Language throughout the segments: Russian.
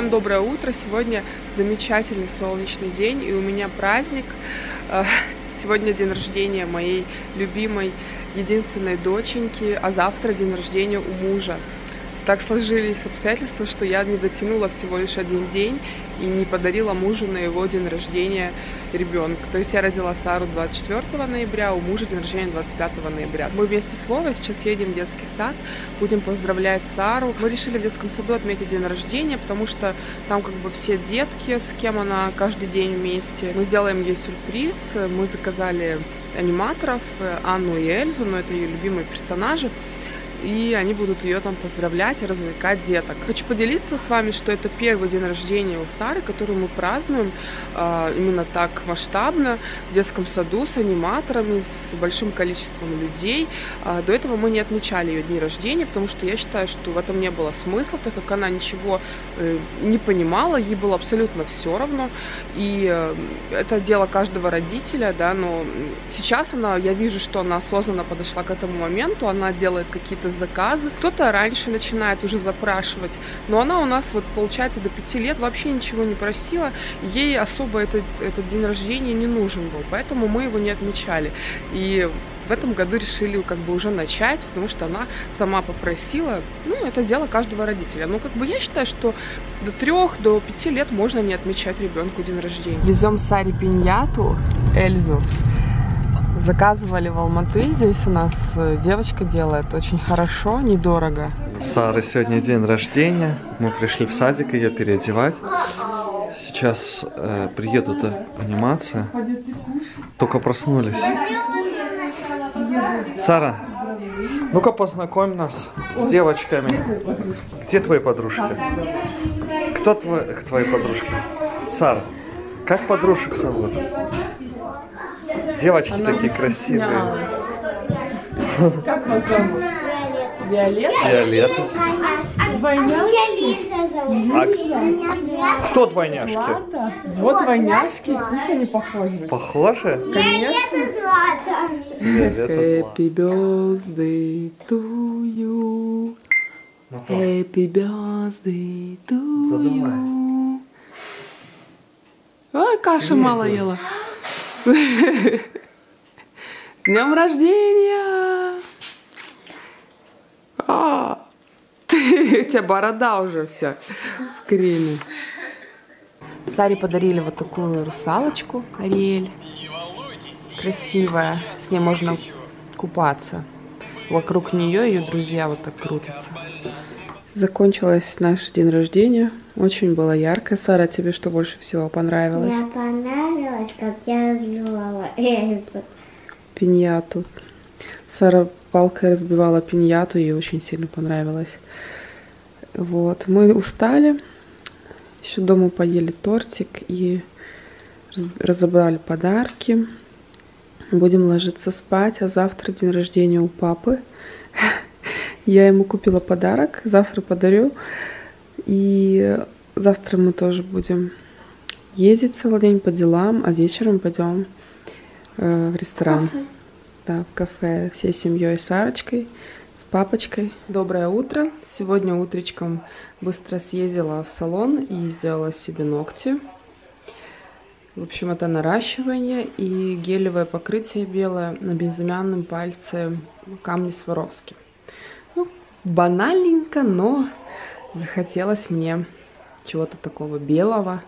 Всем доброе утро. Сегодня замечательный солнечный день, и у меня праздник. Э, сегодня день рождения моей любимой единственной доченьки, а завтра день рождения у мужа. Так сложились обстоятельства, что я не дотянула всего лишь один день и не подарила мужу на его день рождения ребенка. То есть я родила Сару 24 ноября, у мужа день рождения 25 ноября. Мы вместе с Вовой сейчас едем в детский сад, будем поздравлять Сару. Мы решили в детском саду отметить день рождения, потому что там как бы все детки, с кем она каждый день вместе. Мы сделаем ей сюрприз, мы заказали аниматоров, Анну и Эльзу, но это ее любимые персонажи и они будут ее там поздравлять и развлекать деток. Хочу поделиться с вами, что это первый день рождения у Сары, который мы празднуем э, именно так масштабно в детском саду с аниматорами, с большим количеством людей. Э, до этого мы не отмечали ее дни рождения, потому что я считаю, что в этом не было смысла, так как она ничего э, не понимала, ей было абсолютно все равно. И э, это дело каждого родителя, да, но сейчас она, я вижу, что она осознанно подошла к этому моменту, она делает какие-то заказы. Кто-то раньше начинает уже запрашивать, но она у нас вот получается до пяти лет вообще ничего не просила, ей особо этот, этот день рождения не нужен был, поэтому мы его не отмечали. И в этом году решили как бы уже начать, потому что она сама попросила. Ну, это дело каждого родителя. Но как бы я считаю, что до трех, до пяти лет можно не отмечать ребенку день рождения. Везем Саре пиньяту, Эльзу. Заказывали в Алматы. Здесь у нас э, девочка делает очень хорошо, недорого. Сары сегодня день рождения. Мы пришли в садик ее переодевать. Сейчас э, приедут анимация. Только проснулись. Сара, ну-ка познакомь нас с девочками. Где твои подружки? Кто твои, подружки? Сара, как подружек зовут? Девочки Она такие красивые. Как вас зовут? Виолетта. Виолетта. Двойняшки? А кто двойняшки? Злата. Вот двойняшки. Еще не похожи. Похожи? Конечно. Happy birthday to you. Happy birthday to you. Ой, каши мало ела. Днем рождения! А, ты, у тебя борода уже вся в креме. Саре подарили вот такую русалочку, Ариэль. Красивая, с ней можно купаться. Вокруг нее ее друзья вот так крутятся. Закончилось наш день рождения. Очень было ярко. Сара, тебе что больше всего понравилось? Мне понравилось, как я разбивала эту. Пиньяту. Сара палкой разбивала пиньяту, ей очень сильно понравилось. Вот. Мы устали. Еще дома поели тортик и разобрали подарки. Будем ложиться спать, а завтра день рождения у папы. Я ему купила подарок, завтра подарю. И завтра мы тоже будем ездить целый день по делам, а вечером пойдем э, в ресторан. Кафе. Да, в кафе всей семьей с Сарочкой, с папочкой. Доброе утро. Сегодня утречком быстро съездила в салон и сделала себе ногти. В общем, это наращивание и гелевое покрытие белое на безымянном пальце камни Сваровски. Ну, банальненько, но захотелось мне чего-то такого белого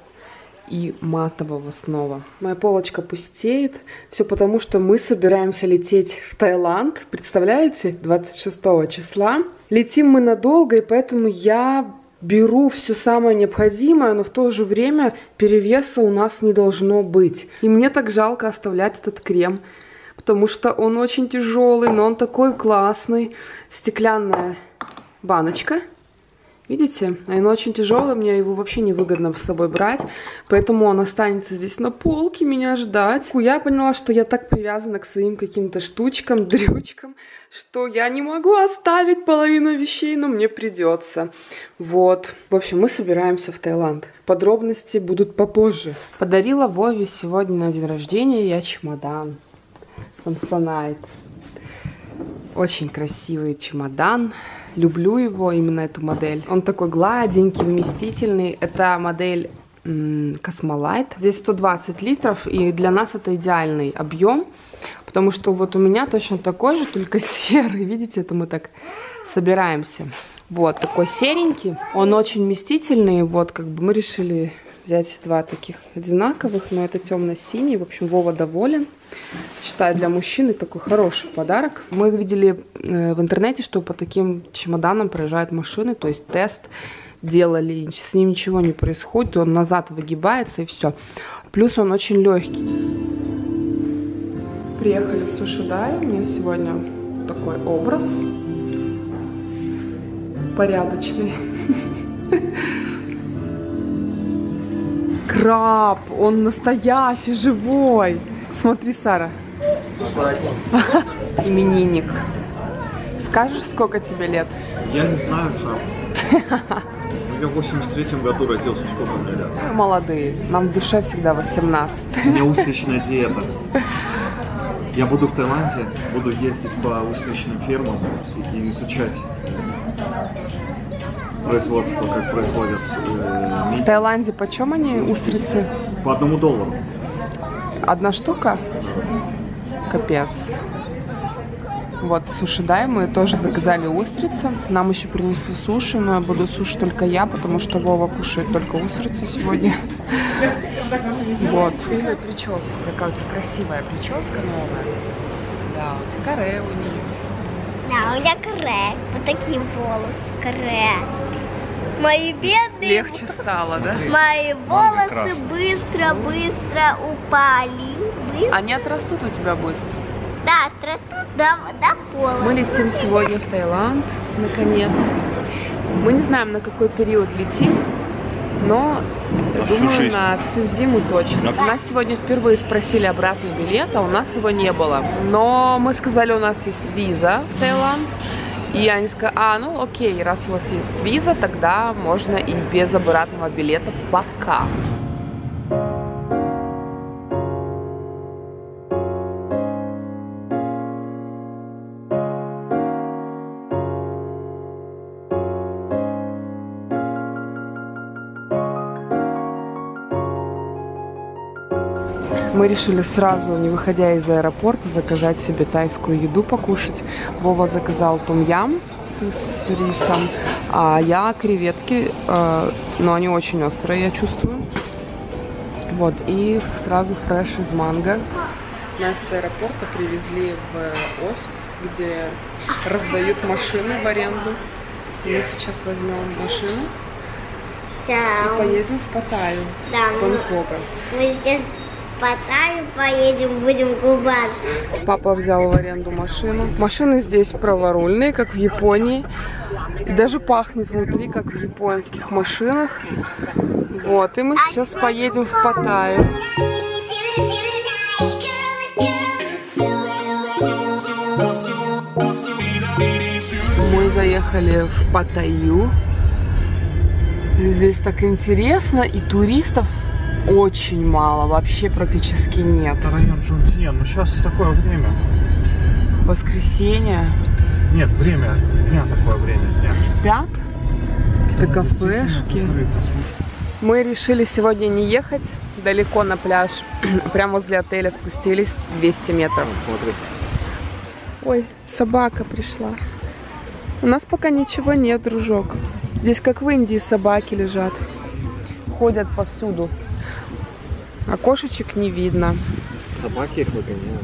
и матового снова. Моя полочка пустеет. Все потому, что мы собираемся лететь в Таиланд. Представляете? 26 числа. Летим мы надолго, и поэтому я беру все самое необходимое, но в то же время перевеса у нас не должно быть. И мне так жалко оставлять этот крем, потому что он очень тяжелый, но он такой классный. Стеклянная баночка Видите? Оно очень тяжелое, мне его вообще невыгодно с собой брать, поэтому он останется здесь на полке меня ждать. Я поняла, что я так привязана к своим каким-то штучкам, дрючкам, что я не могу оставить половину вещей, но мне придется. Вот. В общем, мы собираемся в Таиланд. Подробности будут попозже. Подарила Вове сегодня на день рождения я чемодан. Samsonite. Очень красивый чемодан люблю его, именно эту модель. Он такой гладенький, вместительный. Это модель Космолайт. Здесь 120 литров, и для нас это идеальный объем, потому что вот у меня точно такой же, только серый. Видите, это мы так собираемся. Вот, такой серенький. Он очень вместительный. Вот, как бы мы решили взять два таких одинаковых, но это темно-синий. В общем, Вова доволен. Считаю, для мужчины такой хороший подарок. Мы видели э, в интернете, что по таким чемоданам проезжают машины, то есть тест делали, с ним ничего не происходит, он назад выгибается и все. Плюс он очень легкий. Приехали в Сушидай, у меня сегодня такой образ порядочный. Краб, он настоящий, живой. Смотри, Сара. Именинник. Скажешь, сколько тебе лет? Я не знаю сам. Я в 83 году родился, сколько мне лет? Мы молодые. Нам в душе всегда 18. У меня устричная диета. Я буду в Таиланде, буду ездить по устричным фермам и изучать производство, как производят э, В. Таиланде почем они, устрицы? По одному доллару. Одна штука? Капец. Вот, суши дай, мы тоже заказали устрицы. Нам еще принесли суши, но я буду суши только я, потому что Вова кушает только устрицы сегодня. Вот. Смотри прическу, какая у тебя красивая прическа новая. Да, у тебя каре у нее. Да, у меня каре. Вот такие волосы, каре. Мои бедные... Легче стало, да? Мои волосы быстро-быстро упали. Быстро. Они отрастут у тебя быстро. Да, отрастут до, до пола. Мы летим сегодня в Таиланд, наконец. Мы не знаем, на какой период летим, но На всю думаю, жизнь. на всю зиму точно. На всю- Нас сегодня впервые спросили обратный билет, а у нас его не было. Но мы сказали, у нас есть виза в Таиланд. И они сказали, а, ну окей, раз у вас есть виза, тогда можно и без обратного билета пока. Мы решили сразу, не выходя из аэропорта, заказать себе тайскую еду покушать. Вова заказал том-ям с рисом, а я креветки, э, но они очень острые, я чувствую. Вот, и фразу фреш из манго. Нас с аэропорта привезли в офис, где раздают машины в аренду. Мы сейчас возьмем машину и поедем в Паттайю, да, в Бангкока. мы здесь по Таю поедем, будем купаться. Папа взял в аренду машину. Машины здесь праворульные, как в Японии. И даже пахнет внутри, как в японских машинах. Вот, и мы сейчас поедем в Паттайю. Мы заехали в Паттайю. Здесь так интересно, и туристов очень мало, вообще практически нет. Это район Джунтин, ну сейчас такое время. Воскресенье. Нет, время дня такое время дня. Спят. Какие-то кафешки. Мы решили сегодня не ехать далеко на пляж. Прямо возле отеля спустились 200 метров. Смотри. Ой, собака пришла. У нас пока ничего нет, дружок. Здесь как в Индии собаки лежат. Ходят повсюду. А кошечек не видно. Собаки их выгоняют.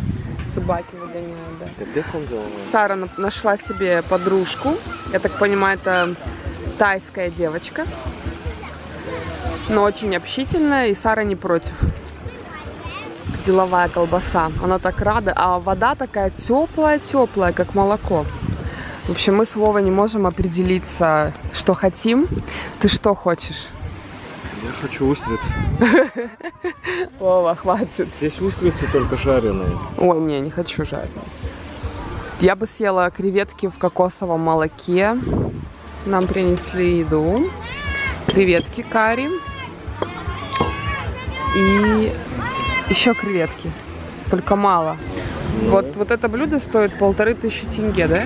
Собаки выгоняют, да. Капец он делал. Сара на- нашла себе подружку. Я так понимаю, это тайская девочка. Но очень общительная, и Сара не против. Деловая колбаса. Она так рада. А вода такая теплая-теплая, как молоко. В общем, мы с Вовой не можем определиться, что хотим. Ты что хочешь? Я хочу устриц. Вова, хватит. Здесь устрицы только жареные. Ой, не, не хочу жареную. Я бы съела креветки в кокосовом молоке. Нам принесли еду. Креветки карри. И еще креветки. Только мало. Вот, вот это блюдо стоит полторы тысячи тенге, да?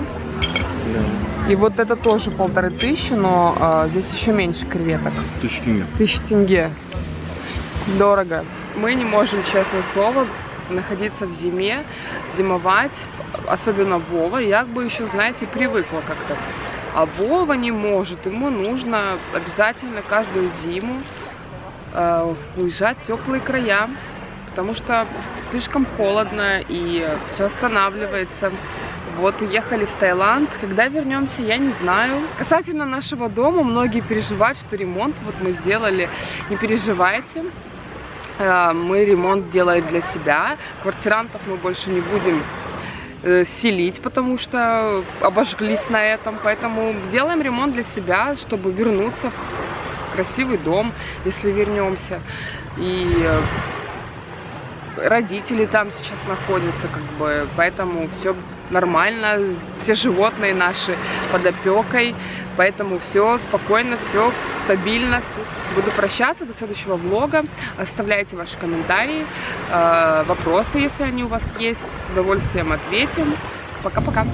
И вот это тоже полторы тысячи, но а, здесь еще меньше креветок. Тысяча тенге. Тысяча тенге. Дорого. Мы не можем, честное слово, находиться в зиме, зимовать, особенно Вова. Я бы еще, знаете, привыкла как-то. А Вова не может, ему нужно обязательно каждую зиму э, уезжать в теплые края, потому что слишком холодно и все останавливается. Вот уехали в Таиланд. Когда вернемся, я не знаю. Касательно нашего дома, многие переживают, что ремонт вот мы сделали. Не переживайте. Э, Мы ремонт делаем для себя. Квартирантов мы больше не будем э, селить, потому что обожглись на этом. Поэтому делаем ремонт для себя, чтобы вернуться в красивый дом, если вернемся. И э, родители там сейчас находятся, как бы, поэтому все нормально, все животные наши под опекой, поэтому все спокойно, все стабильно. всё. Буду прощаться до следующего влога. Оставляйте ваши комментарии, э, вопросы, если они у вас есть, с удовольствием ответим. Пока-пока.